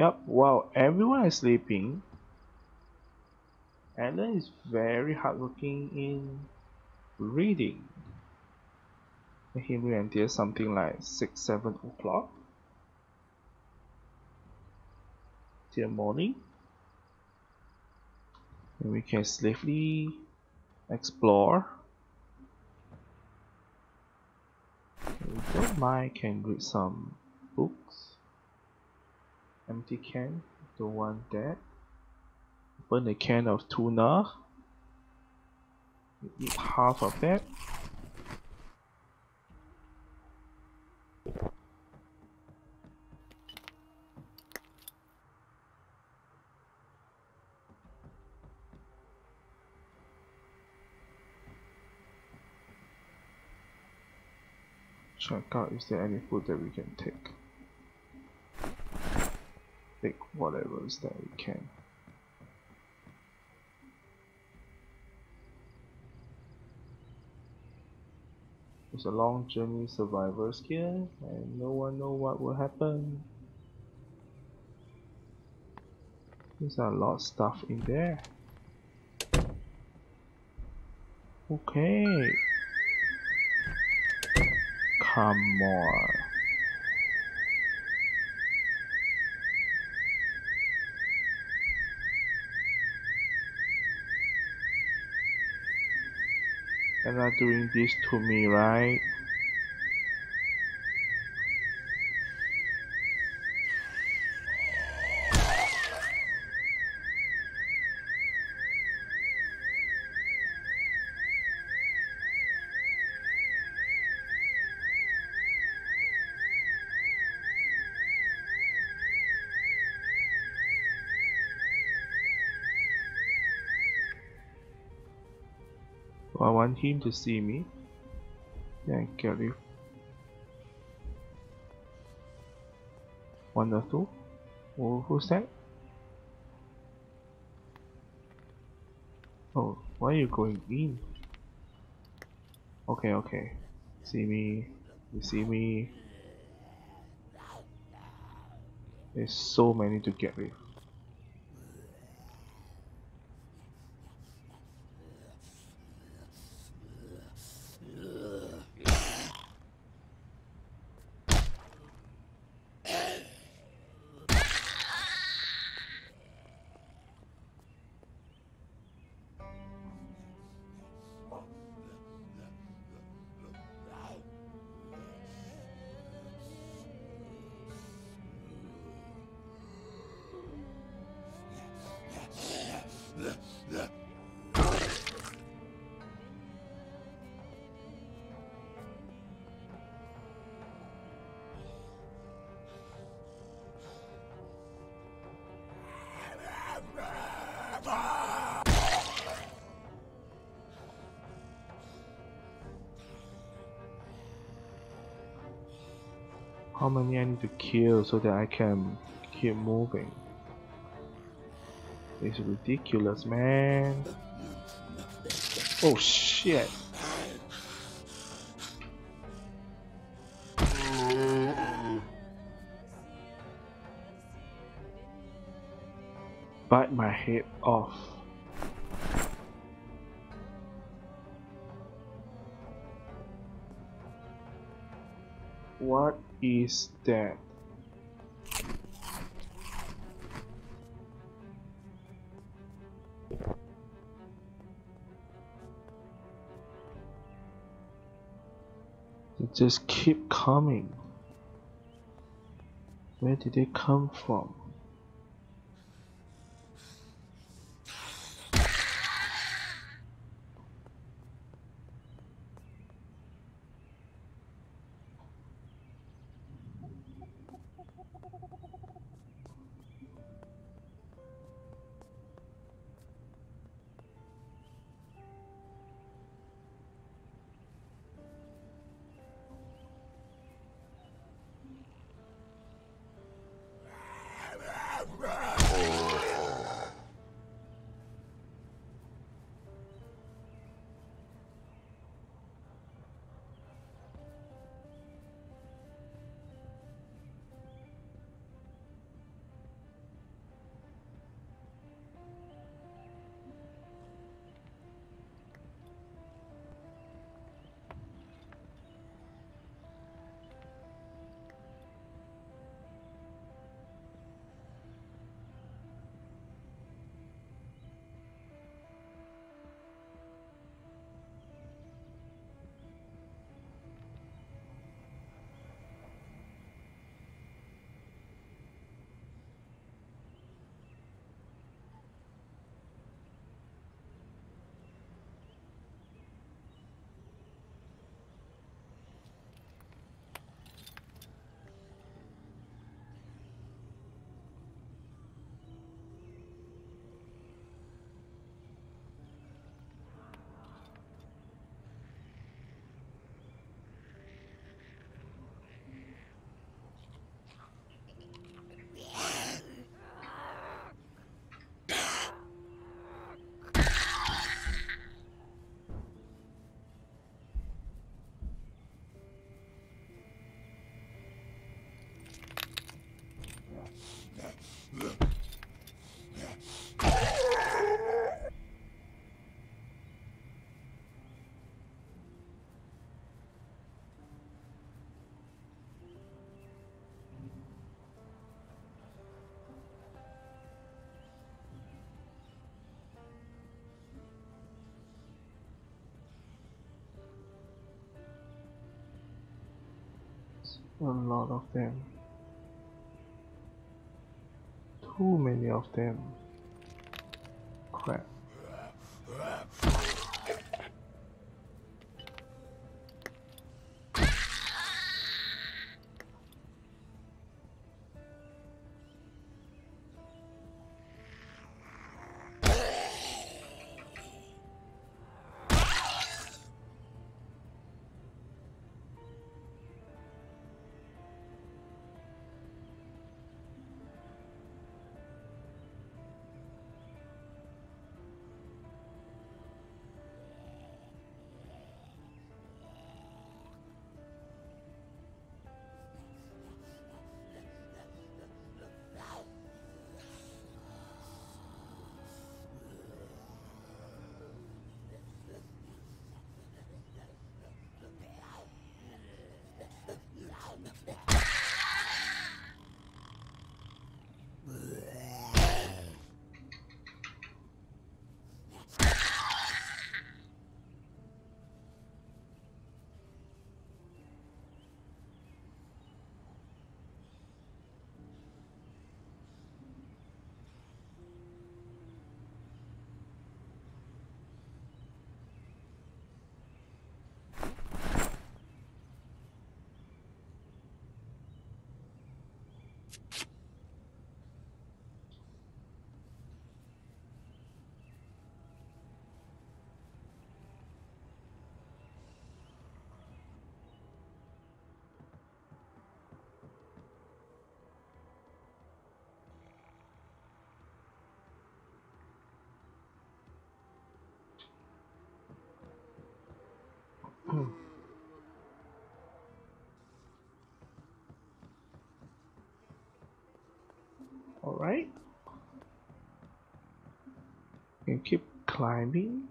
Yep, while everyone is sleeping, Alan is very hardworking in reading. He will until something like 6 7 o'clock till morning. And we can safely explore. Don't mind, can read some books. Empty can, don't want that. Open a can of tuna. Eat half of that. check out is there any food that we can take take whatever is that we can It's a long journey survivor skill and no one know what will happen. There's a lot of stuff in there. Okay. Come more. You're not doing this to me, right? I want him to see me. One or two. Oh, who's that? Oh, why are you going in? Okay, okay. See me. You see me. There's so many to get with. How many I need to kill so that I can keep moving? It's ridiculous, man. Oh shit. Bite my head off. What is that? They just keep coming. Where did they come from? A lot of them. Too many of them. Crap. Alright. You keep climbing.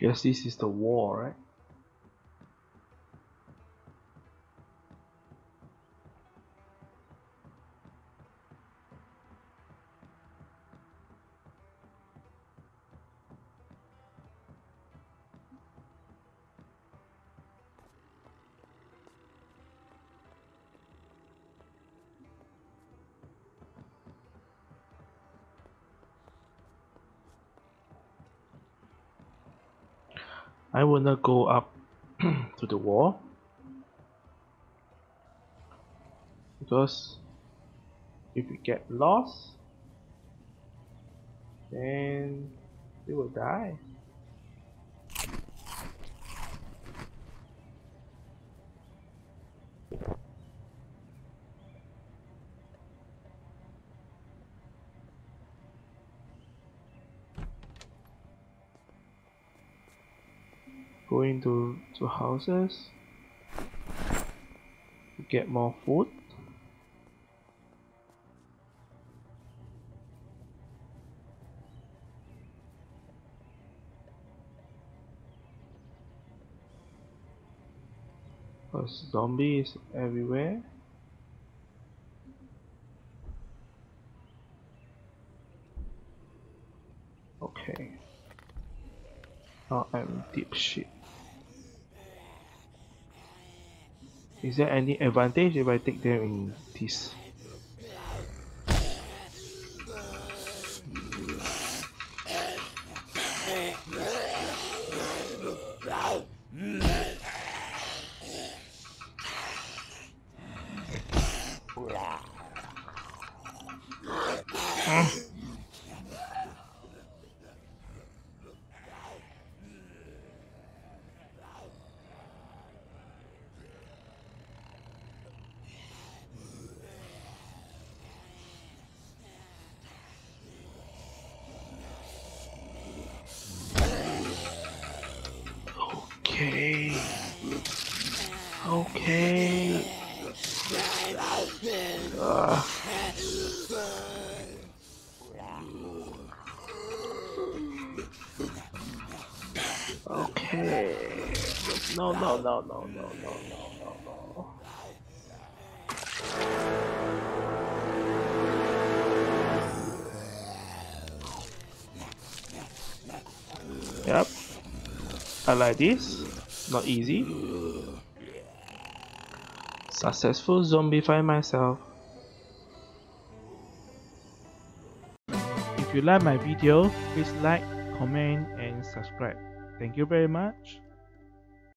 Guess this is the wall, right? I will not go up to the wall. Because if we get lost then we will die going to, to houses to get more food. There's zombies everywhere. Okay. Now I'm deep shit Is there any advantage if I take them in this? Hmm. Okay. Okay. Okay. No, no, no, no, no, no, no, no, no. Yep. I like this. Not easy. Successful zombify myself. If you like my video, please like, comment and subscribe. Thank you very much.